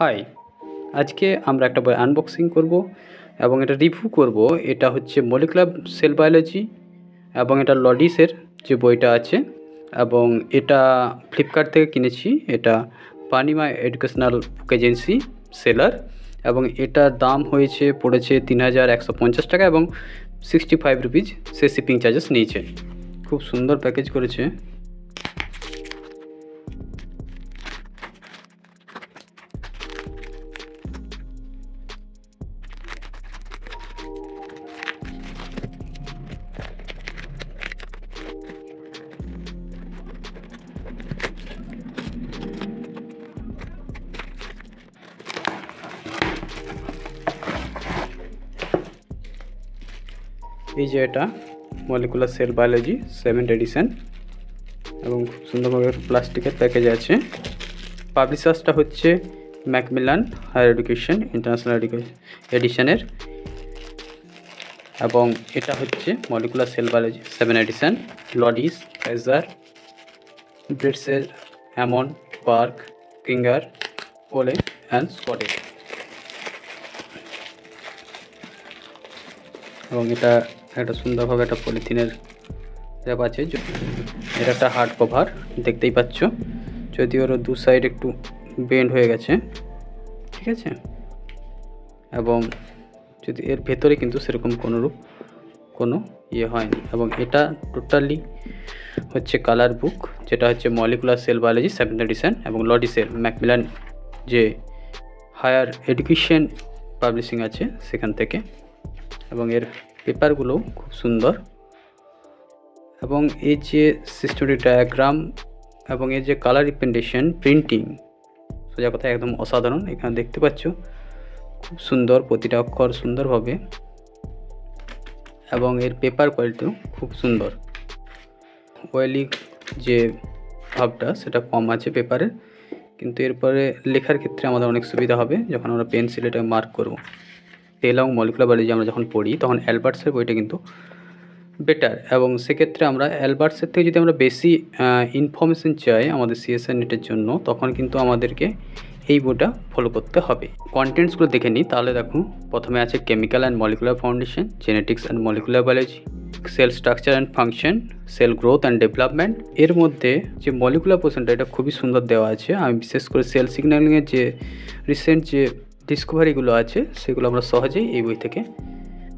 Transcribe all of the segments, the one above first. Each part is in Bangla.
হাই আজকে আমরা একটা বই আনবক্সিং করব এবং এটা রিভিউ করব। এটা হচ্ছে মলিকুলার সেল বায়োলজি এবং এটা লডিসের যে বইটা আছে এবং এটা ফ্লিপকার্ট থেকে কিনেছি। এটা পানিমা এডুকেশনাল এজেন্সি সেলার এবং এটার দাম হয়েছে, পড়েছে তিন হাজার একশো পঞ্চাশ টাকা এবং সিক্সটি ফাইভ রুপিজ সে শিপিং চার্জেস নিয়েছে। খুব সুন্দর প্যাকেজ করেছে। এই যে এটা molecular cell biology seventh edition এবং খুব সুন্দরভাবে প্লাস্টিকের প্যাকেজ আছে। পাবলিশার্সটা হচ্ছে ম্যাকমিলান হায়ার এডুকেশন ইন্টারন্যাশনাল এডিশনের এবং এটা হচ্ছে molecular cell biology seven edition Lodish phasor ব্রেডসেল Amon park কিঙ্গার পোলে and Scott এবং এটা একটা সুন্দরভাবে একটা পলিথিনের র্যাপ আছে। এটা একটা হার্ড কভার, দেখতেই পাচ্ছ। যদি ওর দু সাইড একটু বেন্ড হয়ে গেছে, ঠিক আছে? এবং যদি এর ভেতরে কিন্তু সেরকম কোনোরূপ কোনো ইয়ে হয়নি। এবং এটা টোটালি হচ্ছে কালার বুক যেটা হচ্ছে molecular cell biology seventh edition এবং লডিসেল ম্যাকমিলান যে হায়ার এডুকেশন পাবলিশিং আছে সেখান থেকে। এবং এর পেপারগুলো খুব সুন্দর। এবং এই যে সিস্টেমেটিক ডায়াগ্রাম এবং এর যে কালার রিপ্রেজেন্টেশন, প্রিন্টিং, সোজা কথা একদম অসাধারণ, এখানে দেখতে পাচ্ছ, খুব সুন্দর, প্রতিটা অক্ষর সুন্দরভাবে। এবং এর পেপার কোয়ালিটিও খুব সুন্দর। ওয়েলি যে ভাবটা, সেটা কম আছে পেপারে, কিন্তু এরপরে লেখার ক্ষেত্রে আমাদের অনেক সুবিধা হবে, যখন আমরা পেন্সিল এটা মার্ক করব। তেল এবং মলিকুলার বায়োলজি আমরা যখন পড়ি, তখন অ্যালবার্টসের বইটা কিন্তু বেটার এবং সেক্ষেত্রে আমরা অ্যালবার্টসের থেকে যদি আমরা বেশি ইনফরমেশন চাই আমাদের সিএসআর নেটের জন্য, তখন কিন্তু আমাদেরকে এই বইটা ফলো করতে হবে। কন্টেন্টসগুলো দেখে নিই, তাহলে দেখুন প্রথমে আছে chemical and molecular foundation genetics and molecular biology cell structure and function cell growth and development এর মধ্যে যে মলিকুলার পোর্শনটা এটা খুবই সুন্দর দেওয়া আছে। আমি বিশেষ করে সেল সিগন্যালিংয়ের যে রিসেন্ট যে ডিসকভারিগুলো আছে, সেগুলো আমরা সহজেই এই বই থেকে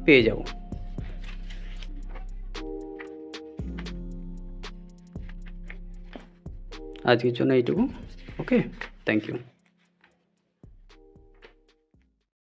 পেয়ে যাব। আজকের জন্য এইটুকু। Okay thank you